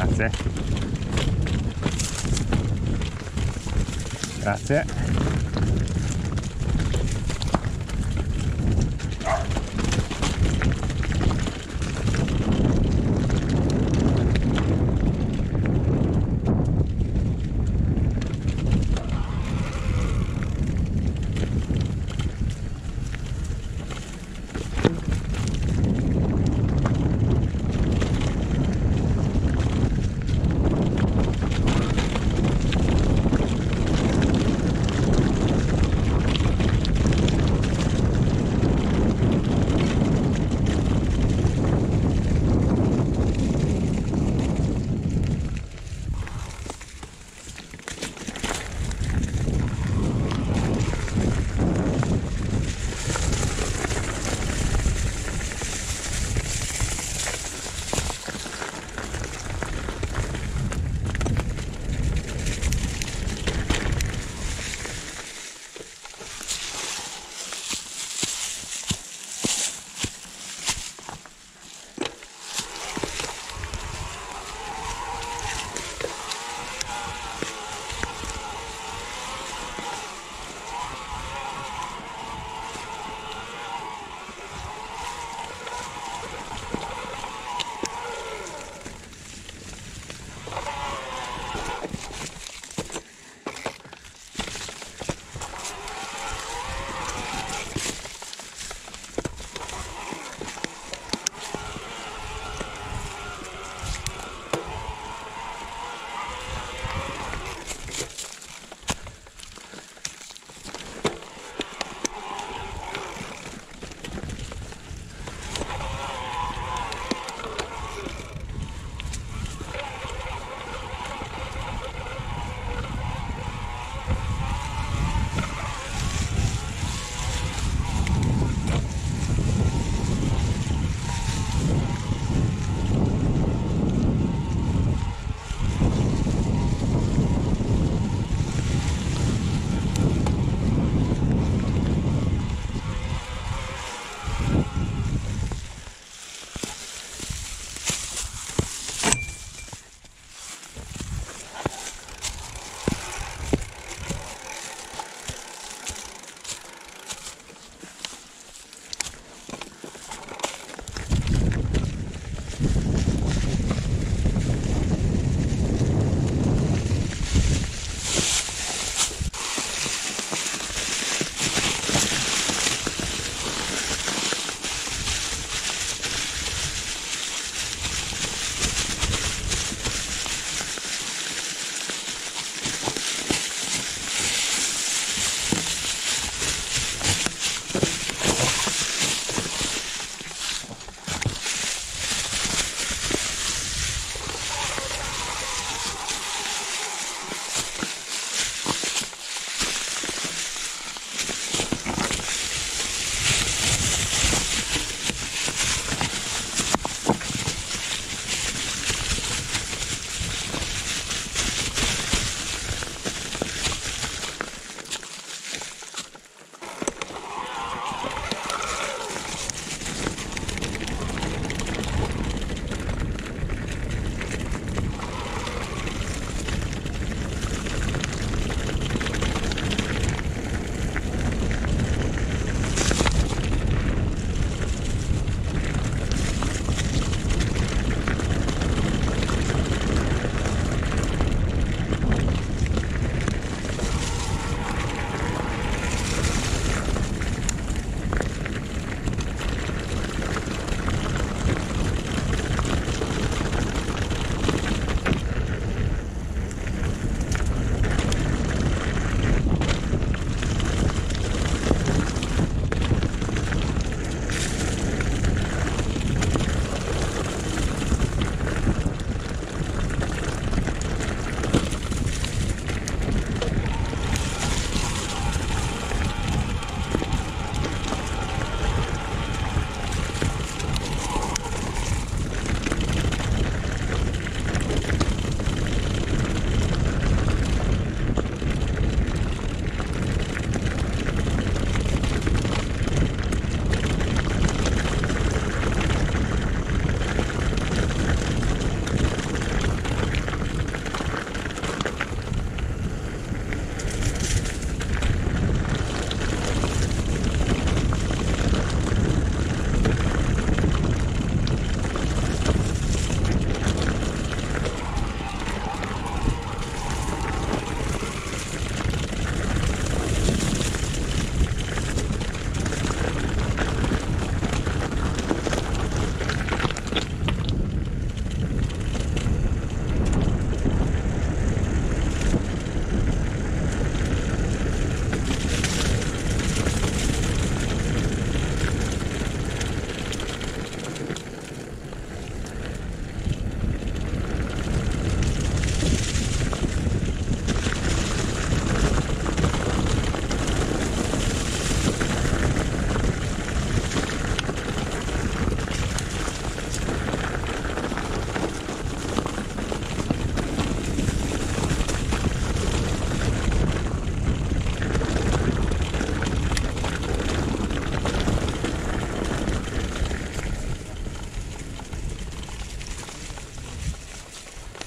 Sempre, grazie.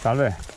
Grazie. Salve.